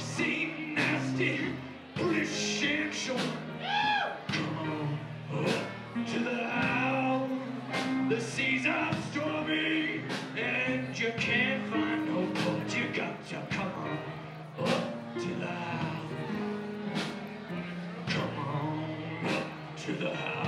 seem nasty, British. Come on up to the house. The seas are stormy, and you can't find no port. You got to come on up to the house. Come on up to the house.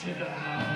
Jedi.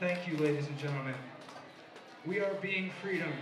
Thank you, ladies and gentlemen. We are being freedom.